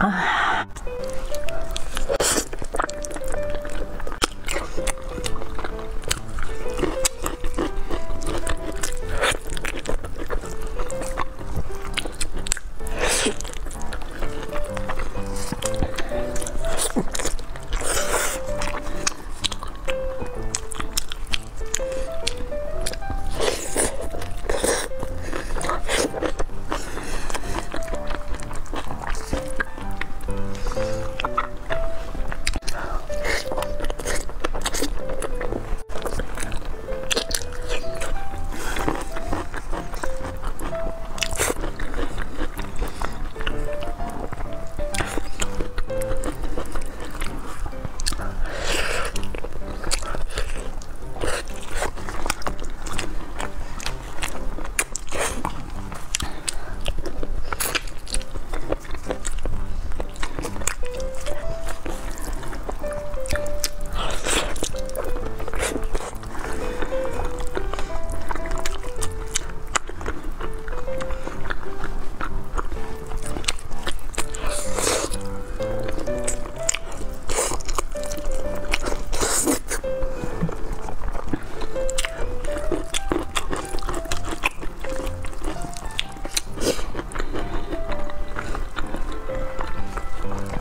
Uh,